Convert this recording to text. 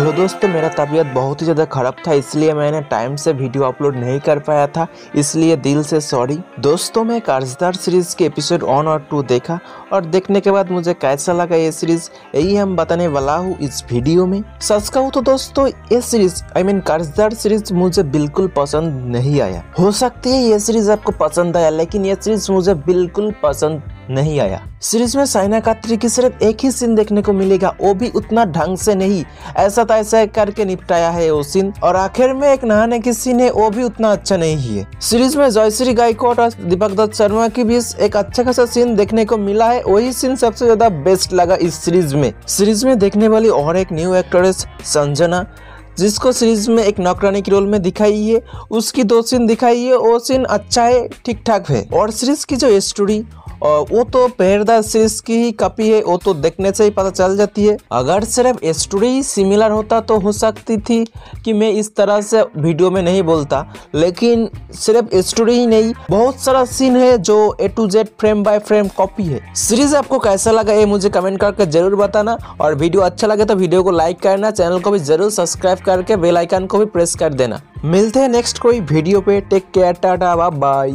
Hello दोस्तों, मेरा तबीयत बहुत ही ज़्यादा ख़राब था, इसलिए मैंने टाइम से वीडियो अपलोड नहीं कर पाया था, इसलिए दिल से सॉरी दोस्तों, मैं कर्जदार सीरीज़ के एपिसोड वन और टू देखा और देखने के बाद मुझे कैसा लगा ये सीरीज़ यही हम बताने वाला हूँ इस वीडियो में। सच कहूँ तो दोस्तों, ये सीरीज़ आई मीन कर्जदार सीरीज़ मुझे बिल्कुल पसंद नहीं आया। हो सकती है ये सीरीज़ आपको पसंद आया, लेकिन ये सीरीज़ मुझे बिल्कुल पसंद नहीं आया। सीरीज़ में साइना की सिर्फ़ एक ही सीन देखने को मिलेगा, वो भी उतना ढंग से नहीं। ऐसा तैसा करके निपटाया है वो सीन और आखिर में एक नहाने की सीन है, वो भी उतना अच्छा नहीं है। सीरीज़ में जयश्री गायकवाड़ और दीपक दत्त शर्मा के बीच एक अच्छा खासा सीन देखने को मिला है, वही सीन सबसे ज़्यादा बेस्ट लगा इस सीरीज़ में। सीरीज़ में देखने वाली और एक न्यू एक्ट्रेस संजना, जिसको सीरीज़ में एक नौकरानी के रोल में दिखाई है, उसकी दो सीन दिखाई है, वो सीन अच्छा है ठीक ठाक है। और सीरीज़ की जो स्टोरी और वो तो पहरदार सीरीज़ की ही कॉपी है, वो तो देखने से ही पता चल जाती है। अगर सिर्फ़ स्टोरी सिमिलर होता तो हो सकती थी कि मैं इस तरह से वीडियो में नहीं बोलता, लेकिन सिर्फ़ स्टोरी ही नहीं, बहुत सारा सीन है जो A to Z frame by frame copy है। सीरीज़ आपको कैसा लगा ये मुझे कमेंट करके ज़रूर बताना, और वीडियो अच्छा लगे तो वीडियो को लाइक करना चैनल को भी ज़रूर सब्सक्राइब करके बेलाइकन को भी प्रेस कर देना। मिलते हैं नेक्स्ट कोई वीडियो पे टेक केयर टाटा बाय